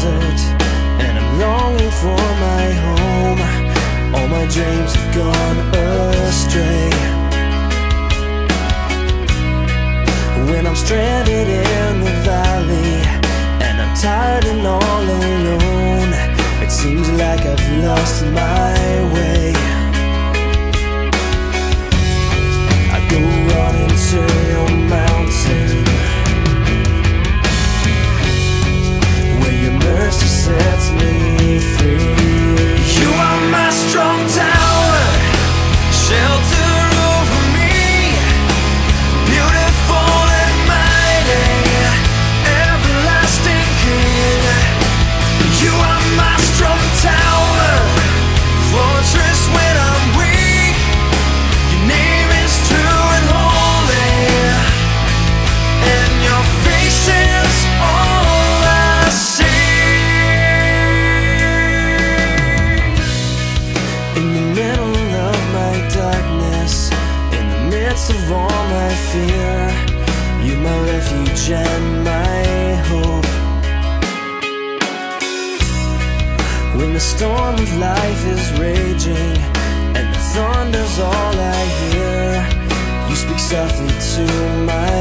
desert And I'm longing for my home. All my dreams have gone astray. When I'm stranded in the valley And I'm tired and all alone It seems like I've lost my fear, you my refuge and my hope. When the storm of life is raging and the thunder's all I hear, you speak softly to my.